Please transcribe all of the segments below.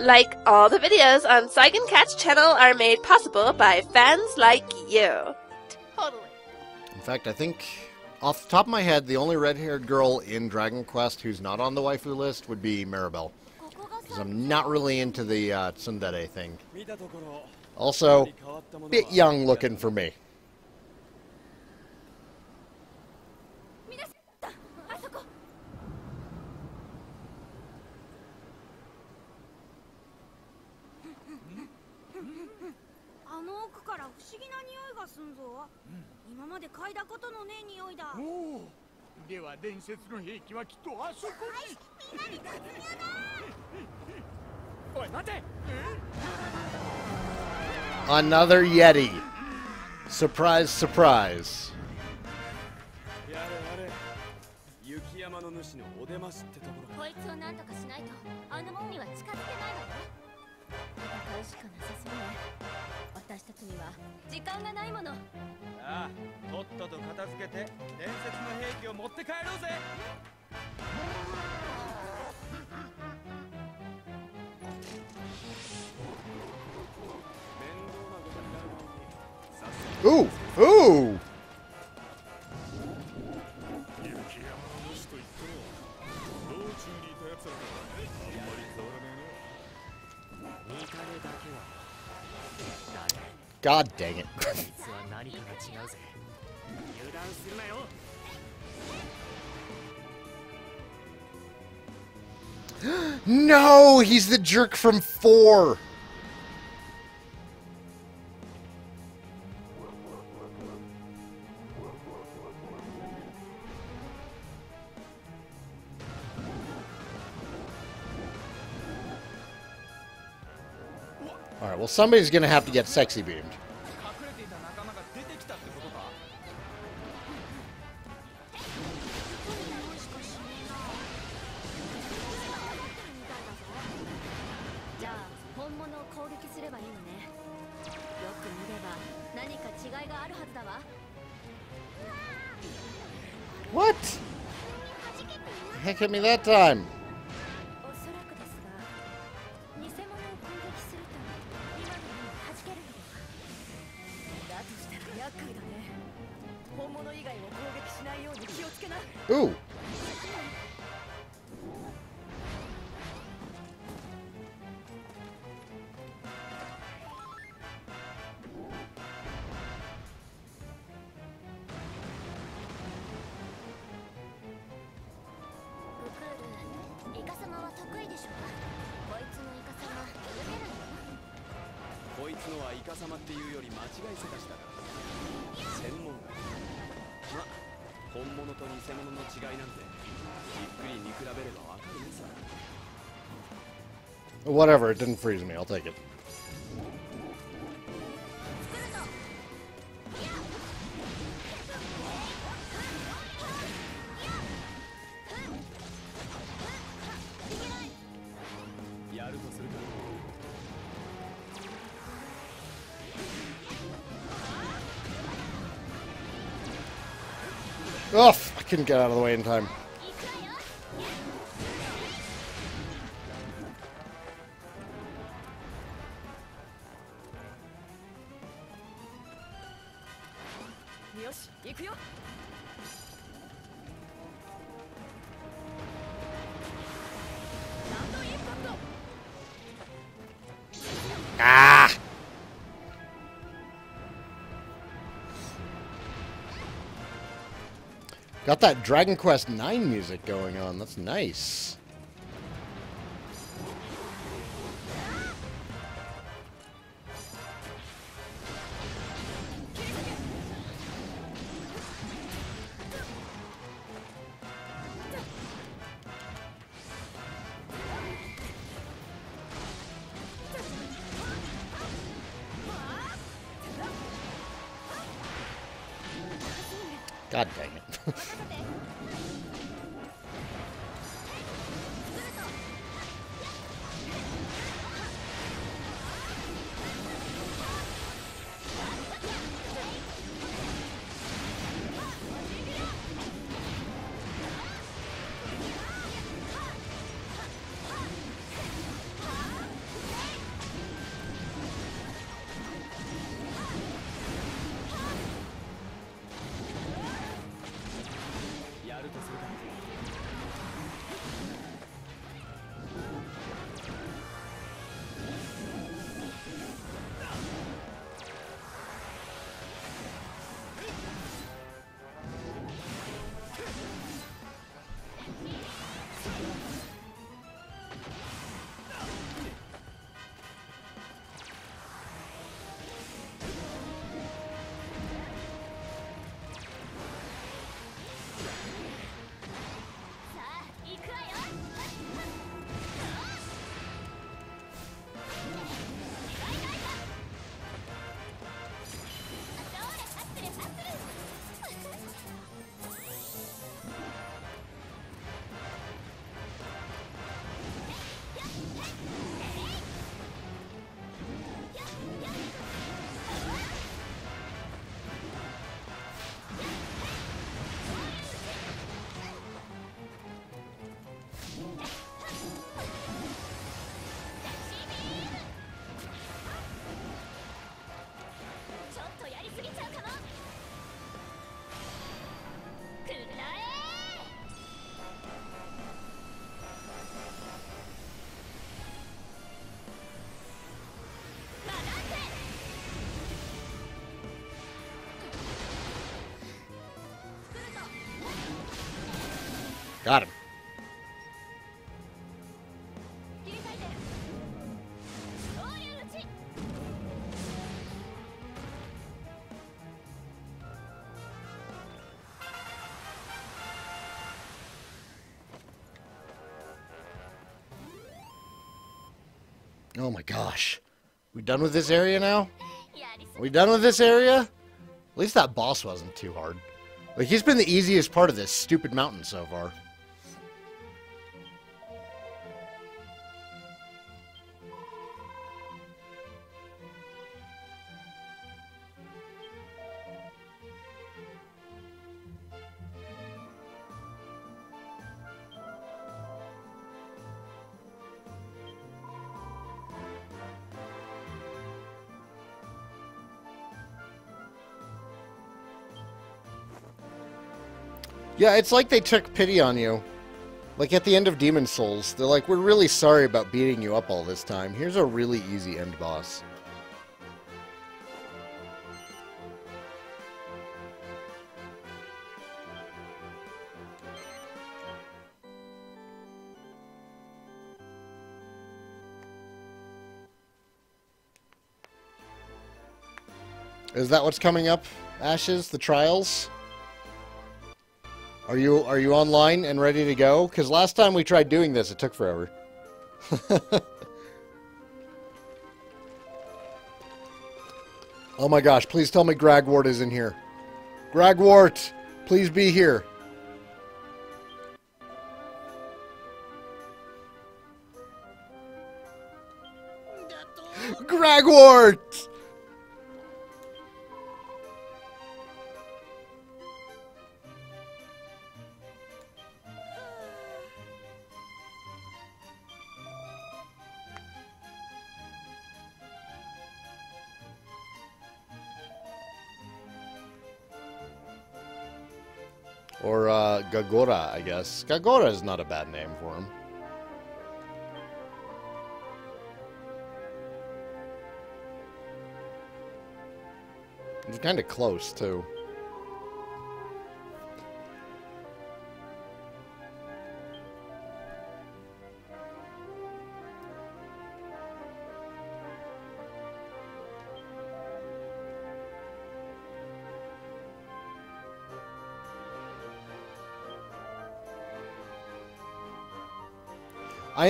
Like all the videos on Saigan Cat's channel are made possible by fans like you. Totally. In fact, I think off the top of my head, the only red-haired girl in Dragon Quest who's not on the waifu list would be Maribel. Because I'm not really into the uh, tsundere thing. Also, bit young looking for me. がすん。ぞ、今まで嗅いだことのねえ匂いだ。おおでは伝説の兵器はきっとあそこに。みんなに突入だおい待て。Another Yeti. Surprise, surprise. やれやれ。雪山の主のお出ましってところこいつを何とかしないとあの門には近づけないわよ戦うしかなさそうね。私たちには時間がないもの。ああとっとと片付けて伝説の兵器を持って帰ろうぜ。Ooh, ooh. 雪山の主と。言っても道中にいた奴らがあんまり God dang it. no, he's the jerk from 4. somebody's going to have to get sexy beamed. What? Heck hit me that time. つのはイカ様っていうより間違い探しだから専門外ま本物と偽物の違いなんてじっくり見比べればわかるねさ Whatever, it didn't freeze me. I'll take it. Oh, I couldn't get out of the way in time. Got that Dragon Quest IX music going on. That's nice. Oh my gosh. We done with this area now? Are we done with this area? At least that boss wasn't too hard. Like, he's been the easiest part of this stupid mountain so far. Yeah, it's like they took pity on you. Like at the end of Demon Souls, they're like, we're really sorry about beating you up all this time. Here's a really easy end boss. Is that what's coming up, Ashes? The trials? Are you are you online and ready to go? Because last time we tried doing this, it took forever. oh my gosh! Please tell me Gragwort is in here. Gragwort, please be here. Gragwort! Gagora, I guess. Gagora is not a bad name for him. It's kind of close, too.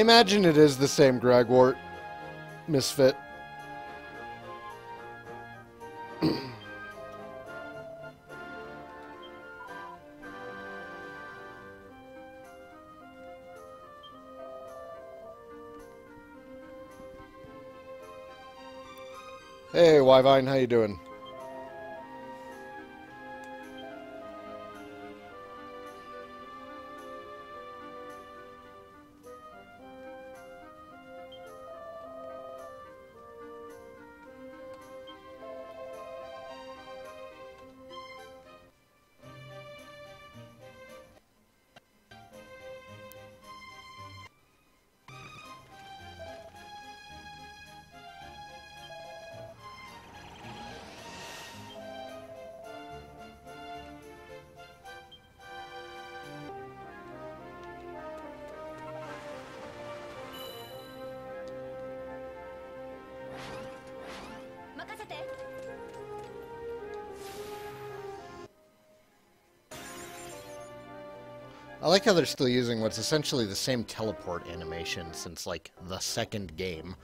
Imagine it is the same Gragwort misfit. hey, Wyvine, how you doing? I like how they're still using what's essentially the same teleport animation since, like, the second game.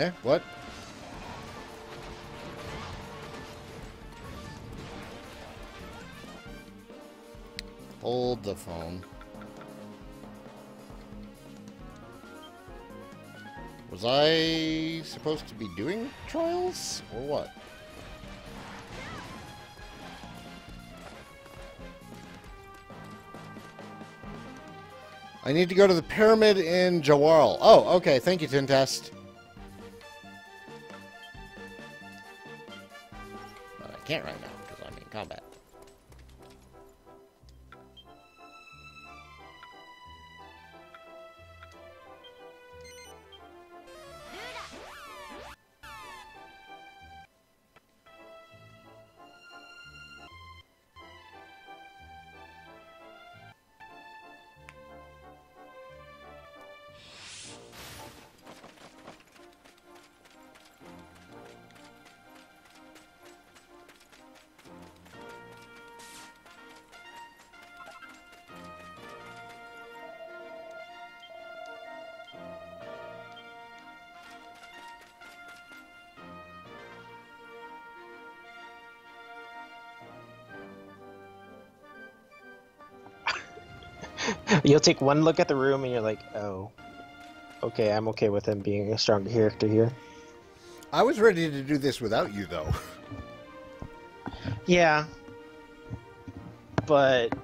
Yeah, what? Hold the phone. Was I supposed to be doing trials or what? I need to go to the pyramid in Jawal. Oh, okay. Thank you, Tintest. You'll take one look at the room and you're like, oh, okay, I'm okay with him being a strong character here. I was ready to do this without you, though. Yeah. But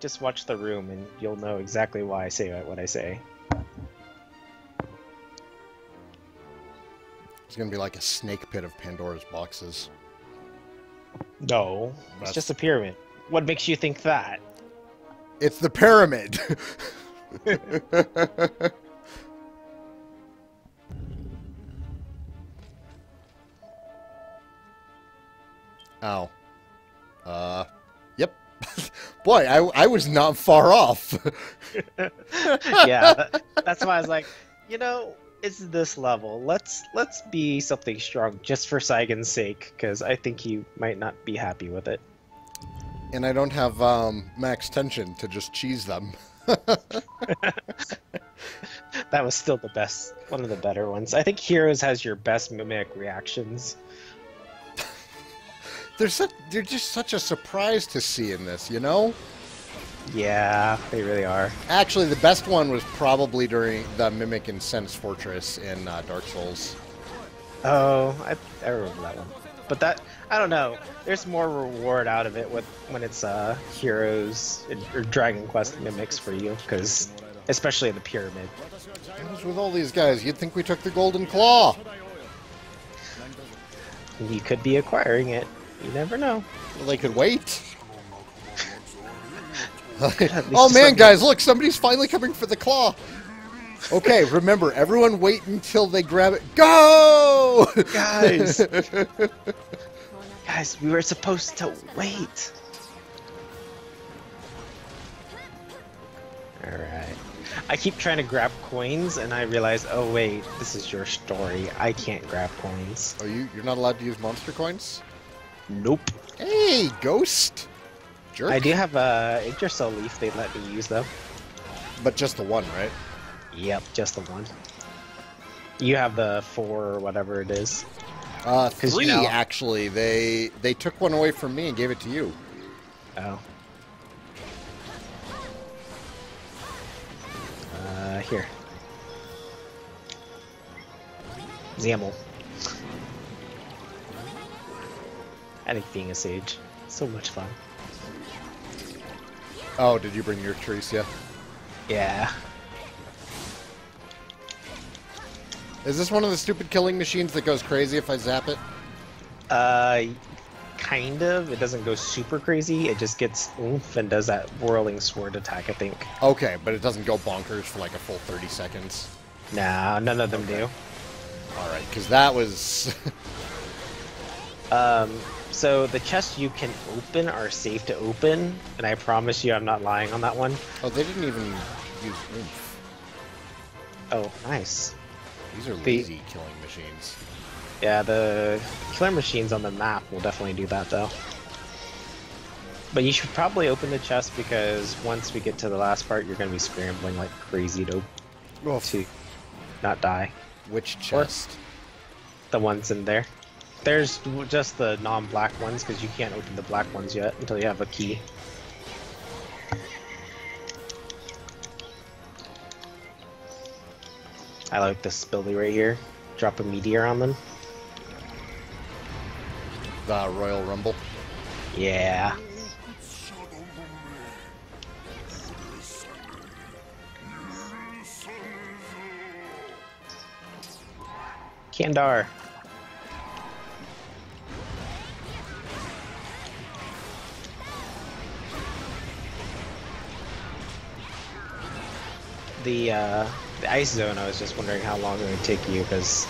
just watch the room and you'll know exactly why I say what I say. It's gonna be like a snake pit of Pandora's boxes. No, That's- it's just a pyramid. What makes you think that? It's the pyramid. Ow. Uh, yep. Boy, I, I was not far off. yeah, that- that's why I was like, you know, it's this level. Let's let's be something strong just for Saigan's sake, because I think he might not be happy with it. And I don't have um, max tension to just cheese them. That was still the best, one of the better ones. I think Heroes has your best mimic reactions. They're such, they're just such a surprise to see in this, you know? Yeah, they really are. Actually, the best one was probably during the Mimic in Sen's Fortress in uh, Dark Souls. Oh, I, I remember that one. But that I don't know. There's more reward out of it with when it's uh heroes or Dragon Quest mimics for you, because especially in the pyramid. With all these guys? You'd think we took the Golden Claw. You could be acquiring it. You never know. Well, they could wait. oh man, guys, look, somebody's finally coming for the claw. Okay, remember, everyone wait until they grab it. Go! Guys. Guys, we were supposed to wait. Alright. I keep trying to grab coins and I realize, oh wait, this is your story. I can't grab coins. Are you you're not allowed to use monster coins? Nope. Hey, ghost. Jerk. I do have uh, a Yggdrasil leaf they let me use though. But just the one, right? Yep, just the one. You have the four or whatever it is. Uh, 'Cause, you three know- actually. They they took one away from me and gave it to you. Oh. Uh, here. Zamel. I think being a sage, so much fun. Oh, did you bring your Tricia? Yeah. Is this one of the stupid killing machines that goes crazy if I zap it? Uh, kind of. It doesn't go super crazy. It just gets oomph and does that whirling sword attack. I think. Okay, but it doesn't go bonkers for like a full 30 seconds. Nah, none of them do. All right, because that was. Um, so the chests you can open are safe to open, and I promise you, I'm not lying on that one. oh, they didn't even use oomph. Oh, nice. These are The- lazy killing machines. Yeah, the killer machines on the map will definitely do that though. But you should probably open the chest because once we get to the last part, you're gonna be scrambling like crazy to Oh, to not die. which chest? the ones in there. There's just the non-black ones because you can't open the black ones yet until you have a key. I like this ability right here. Drop a meteor on them. The Royal Rumble. Yeah. Kandar. The uh, the ice zone. I was just wondering how long it would take you because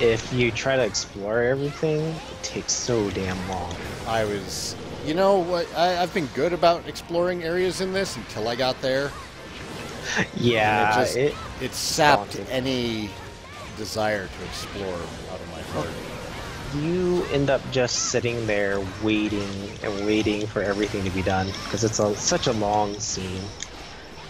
if you try to explore everything, it takes so damn long. I was, you know what? I, I've been good about exploring areas in this until I got there. Yeah, it, just- it, It sapped daunting. any desire to explore out of my heart. you end up just sitting there waiting and waiting for everything to be done because it's a, such a long scene.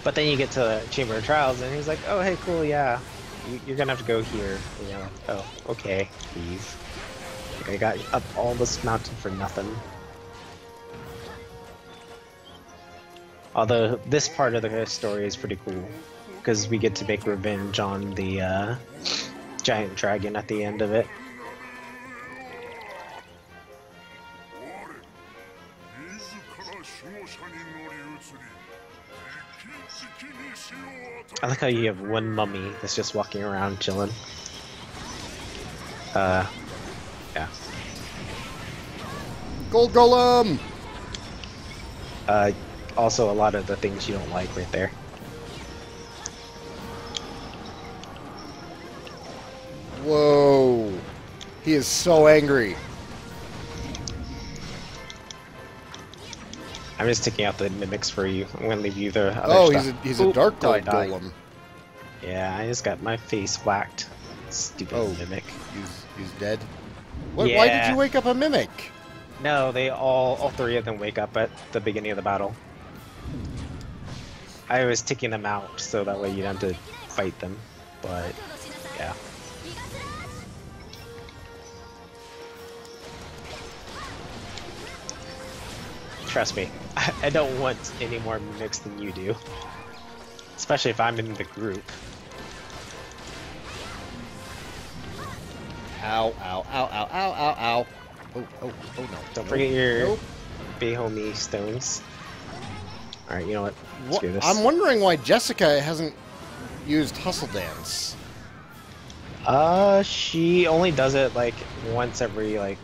But then you get to the Chamber of Trials and he's like, "Oh, hey, cool, yeah, you, you're gonna have to go here." You're like, "Oh, okay, leave." I got up all this mountain for nothing. Although this part of the story is pretty cool because we get to make revenge on the uh, giant dragon at the end of it. I like how you have one mummy that's just walking around chilling. Uh, yeah. Gold Golem! Uh, also a lot of the things you don't like right there. Whoa. He is so angry. I'm just taking out the mimics for you. I'm gonna leave you the other Oh, stuff. he's a, he's a Dark till Gold die. Golem. Yeah, I just got my face whacked. Stupid Oh. mimic. He's, he's dead. What, Why did you wake up a Mimic? No, they all, all three of them wake up at the beginning of the battle. I was taking them out so that way you don't have to fight them. But yeah. Trust me, I, I don't want any more mimics than you do. Especially if I'm in the group. Ow, ow, ow, ow, ow, ow, ow. Oh, oh, oh no. Don't forget your Nope. Behomie stones. Alright, you know what? Wha- Screw this. I'm wondering why Jessica hasn't used Hustle Dance. Uh, she only does it like once every like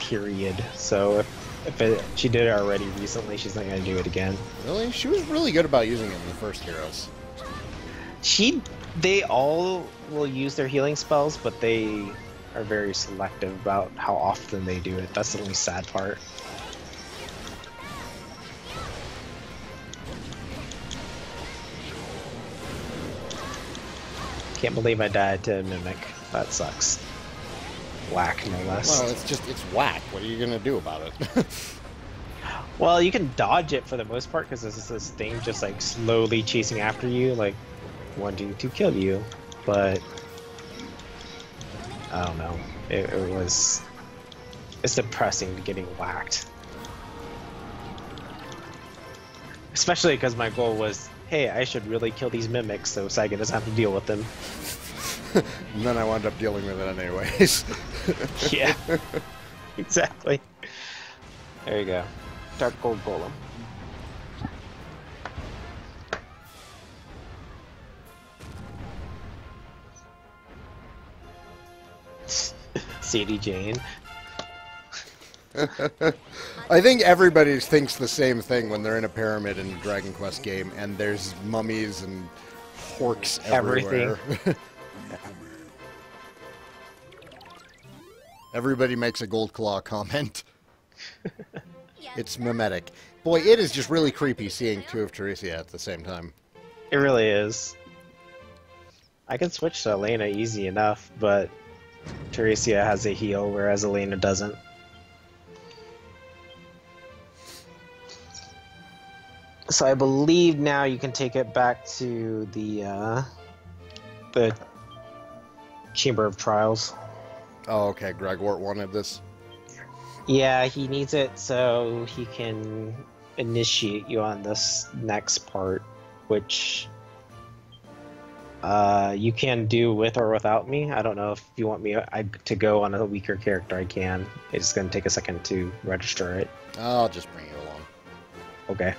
period. So if, if it, she did it already recently, she's not gonna do it again. Really? She was really good about using it in the first Heroes. She, they all will use their healing spells, but they are very selective about how often they do it. That's the only sad part. Can't believe I died to mimic. That sucks. Whack, no less. Well, it's just, it's whack. What are you going to do about it? Well, you can dodge it for the most part because this is this thing just like slowly chasing after you, like wanting to kill you. But I don't know. It, it was it's depressing getting whacked, especially because my goal was, hey, I should really kill these mimics so Saiga doesn't have to deal with them. and then I wound up dealing with it anyways. yeah, exactly. There you go. Dark Gold Golem. Sadie Jane. I think everybody thinks the same thing when they're in a pyramid in a Dragon Quest game, and there's mummies and horks Everything. Everybody makes a gold claw comment. it's mimetic. Boy, it is just really creepy seeing two of Teresia at the same time. It really is. I can switch to Elena easy enough, but Teresia has a heal, whereas Elena doesn't. So I believe now you can take it back to the uh, the Chamber of Trials. Oh, okay. Gregor wanted this. Yeah, he needs it so he can initiate you on this next part, which uh, you can do with or without me. I don't know if you want me I, to go on a weaker character. I can. It's going to take a second to register it. I'll just bring you along. Okay.